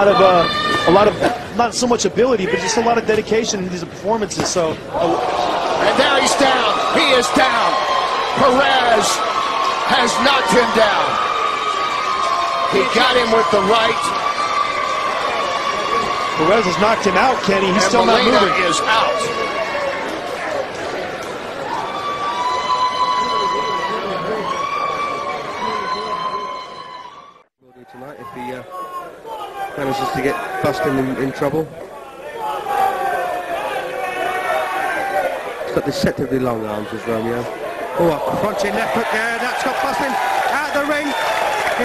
lot of uh, a lot of not so much ability, but just a lot of dedication in these performances. So, uh, and there he's down. He is down. Perez has knocked him down. He got him with the right. Perez has knocked him out, Kenny. He's and still Molina not moving. is out. tonight if he uh, manages to get Bustin in, in trouble. He's got deceptively long arms as Romeo. Oh, a crunching left hook there. That's got Bustin out of the ring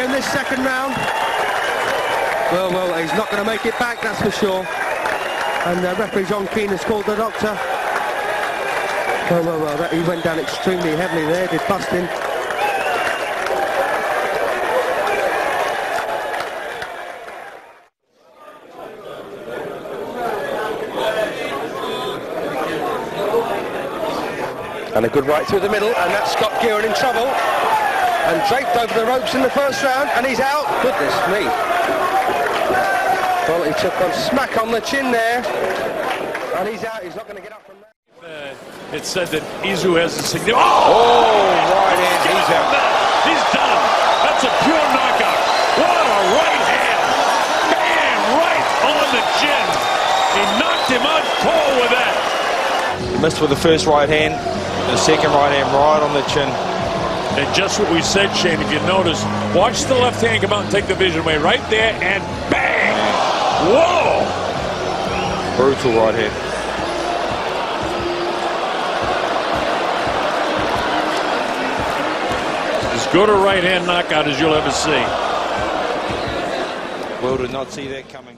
in this second round. Well, well, he's not going to make it back, that's for sure. And uh, referee John Keane has called the doctor. Well, well, well, that, he went down extremely heavily there, did Bustin. And a good right through the middle, and that's Scott Gearon in trouble. And draped over the ropes in the first round, and he's out. Goodness me. Well, he took one smack on the chin there, and he's out. He's not going to get up from there. Uh, it said that Izu has a significant... Oh, oh right in. He's out. He's done. That's a pure knockout. What a right hand. Man, right on the chin. He knocked him out cold with that. He missed with the first right hand. The second right hand right on the chin. And just what we said, Shane, if you notice, watch the left hand come out and take the vision away. Right there, and bang! Whoa! Brutal right hand. As good a right hand knockout as you'll ever see. Will did not see that coming.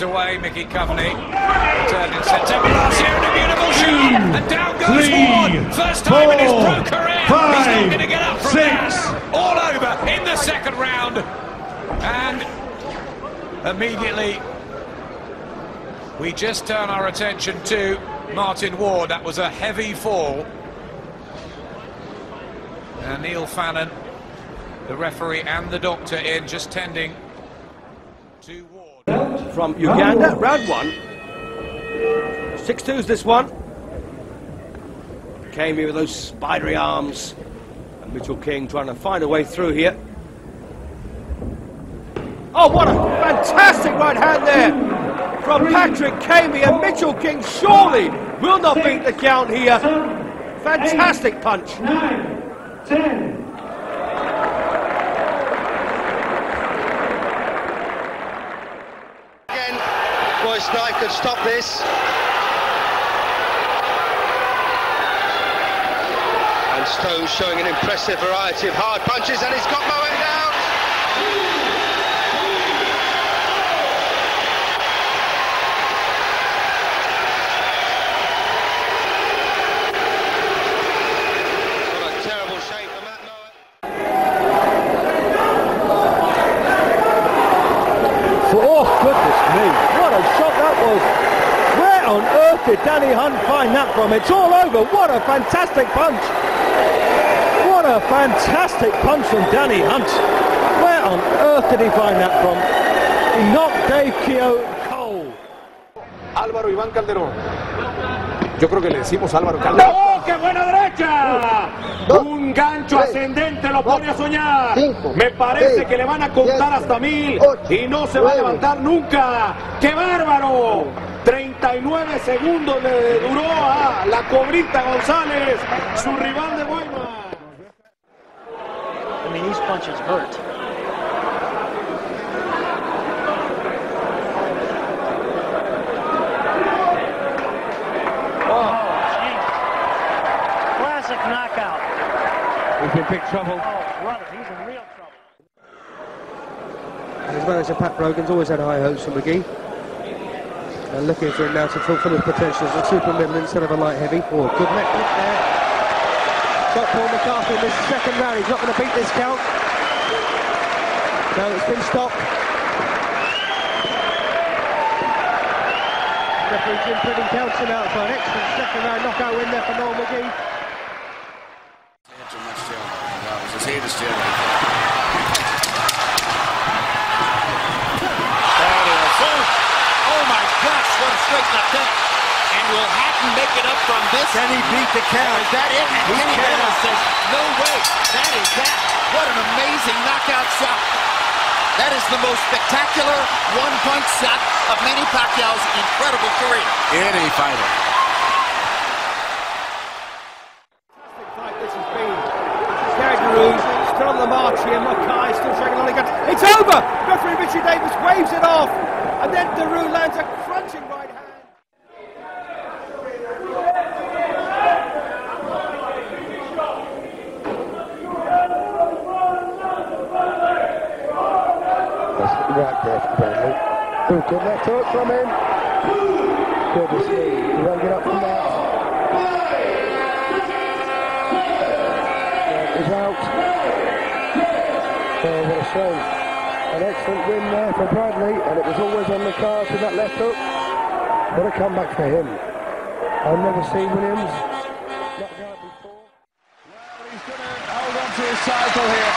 Years away, Mickey Coveney. Returned in September last year in a beautiful shot. And down goes three, Ward. First time four, in his pro career. Five, He's not going to get up from six. there. All over in the second round. And immediately we just turn our attention to Martin Ward. That was a heavy fall. And Neil Fannin, the referee and the doctor in, just tending to from Uganda. Oh. Round one. 6-2's this one. Came here with those spidery arms. And Mitchell King trying to find a way through here. Oh, what a fantastic right hand there from Patrick Kamy and Mitchell King surely will not beat the count here. Fantastic punch. Nine, ten. Royce Knight could stop this. And Stone showing an impressive variety of hard punches, and he's got Mowatt out. What a terrible shape for Matt Mowatt. Oh, goodness me. What a shot that was. Where on earth did Danny Hunt find that from? It's all over. What a fantastic punch. What a fantastic punch from Danny Hunt. Where on earth did he find that from? He knocked Dave Kehoe cold. Álvaro Iván Calderón. Yo creo que le decimos Álvaro Calderón. ¡Oh, qué buena derecha! Un gancho ascendente lo pone a soñar. Me parece que le van a contar hasta mil y no se va a levantar nunca. ¡Qué bárbaro! 39 segundos le duró a la Cobrita González, su rival de Boima. I mean, these punches hurt. Big trouble. Oh, brother, he's in real trouble. His manager Pat Brogan's always had high hopes for Magee. And looking for him now to fulfill his potential as a super middle instead of a light heavy. Oh, good neck hook there. Got Paul McCarthy in this second round. He's not going to beat this count. No, it's been stopped. Referee Jim Pridding counts him out for an excellent second round knockout win there for Noel Magee. Oh my gosh, what a straight left hook. And will Hatton make it up from this? Can he beat the count? Is that it? And Kenny Bayless says, no way. That is that. What an amazing knockout shot. That is the most spectacular one-punch shot of Manny Pacquiao's incredible career. Any fighter. fight this has been. Kangaroos the march here. Mackay still shaking on again. It's over! Referee Richie Davis waves it off. And then De Roux lands a crunching right hand. Right there good left hook from him. Good to see. He won't get up from. Oh, what a shame. An excellent win there for Bradley, and it was always on the cards with that left hook. What a comeback for him. I've never seen Williams before. He's going to hold on to his title here.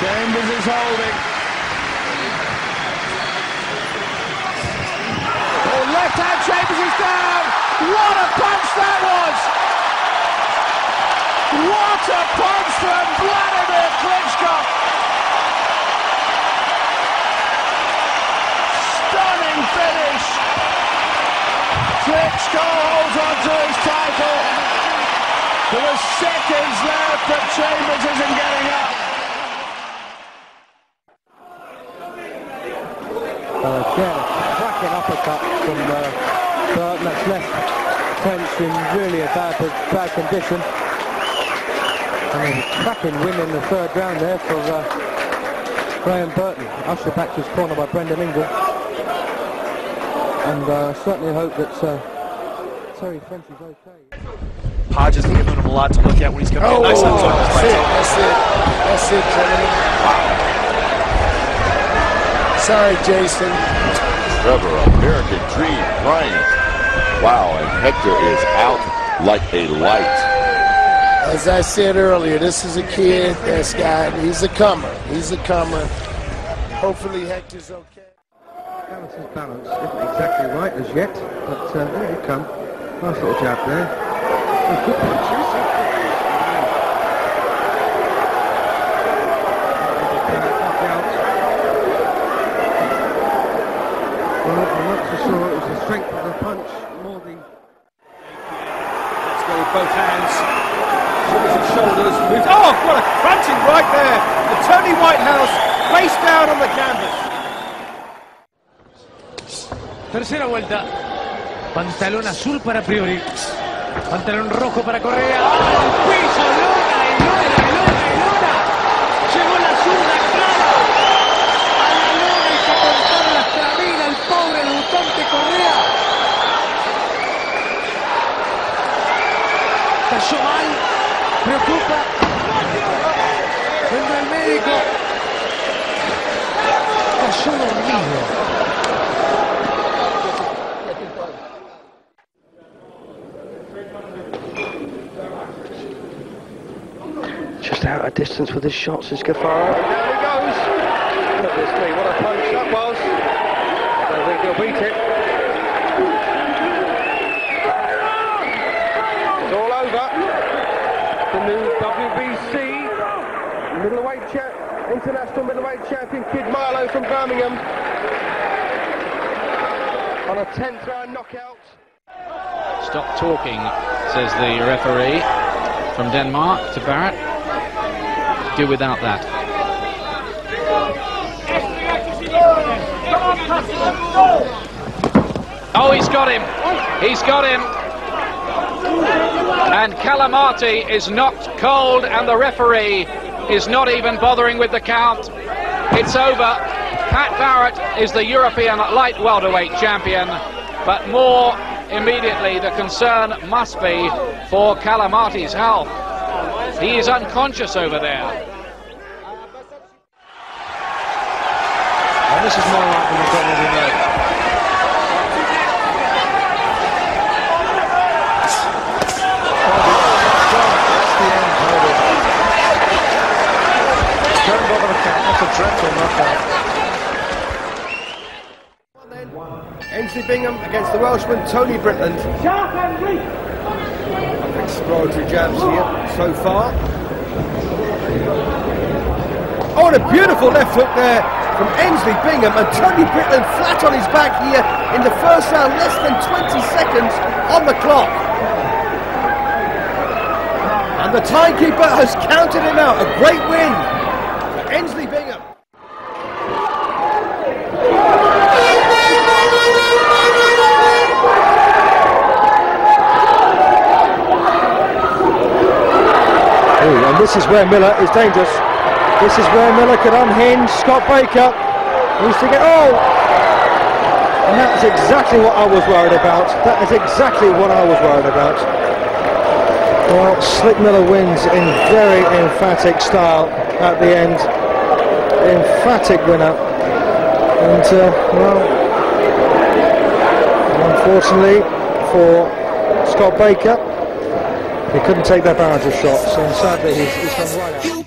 Chambers is holding. Oh, left hand Chambers is down. What a punch that was! What a punch from Wladimir Klitschko! Stunning finish. Klitschko holds on to his title. There were seconds left, but Chambers isn't getting up. Uh, again, a cracking uppercut from uh, Burton that's left French in really a bad, bad condition. And a cracking win in the third round there for uh, Graham Burton. Ushered back to his corner by Brendan Ingle. And uh, certainly hope that uh, Terry French is okay. Hodge has given him a lot to look at when he's coming in. Nice Oh, hands that's right it, that's it, that's it, gentlemen. Sorry, Jason. Trevor, American Dream Prime. Wow, and Hector is out like a light. As I said earlier, this is a kid that's got, he's a comer. He's a comer. Hopefully Hector's okay. Balance is balance. Isn't exactly right as yet, but uh, there you come. Nice little jab there. Tercera vuelta. Pantalón azul para Priori. Pantalón rojo para Correa. ¡Al piso! ¡Luna y Luna y Luna y Luna! Llegó la zurda clara. A la luna y se cortaron las el pobre debutante Correa. Cayó mal. Preocupa. Entra el médico. Cayó dormido. Just distance with his shots is Cafaro. there he goes. Goodness me, what a punch that was. I don't think he'll beat it. It's all over. The new WBC middleweight champ, international middleweight champion Kid Marlowe from Birmingham on a 10th round knockout. Stop talking, says the referee from Denmark to Barrett. Do without that. Oh, he's got him. He's got him. And Calamati is knocked cold, and the referee is not even bothering with the count. It's over. Pat Barrett is the European light welterweight champion, but more immediately the concern must be for Calamati's health. He is unconscious over there. This is more like the probably know. Don't bother the count. That's a dreadful knockout. Ensley Bingham against the Welshman Tony Britland. Exploratory jabs here so far. Oh, and a beautiful left hook there from Ensley Bingham and Tony Britland flat on his back here in the first round, less than 20 seconds on the clock. And the timekeeper has counted him out. A great win for Ensley Bingham. Ooh, and this is where Miller is dangerous. This is where Miller could unhinge Scott Baker. He's to get, oh! And that's exactly what I was worried about. That is exactly what I was worried about. Well, Slick Miller wins in very emphatic style at the end. Emphatic winner. And, uh, well, unfortunately for Scott Baker, he couldn't take that barrage of shots, and sadly he's, he's gone right out.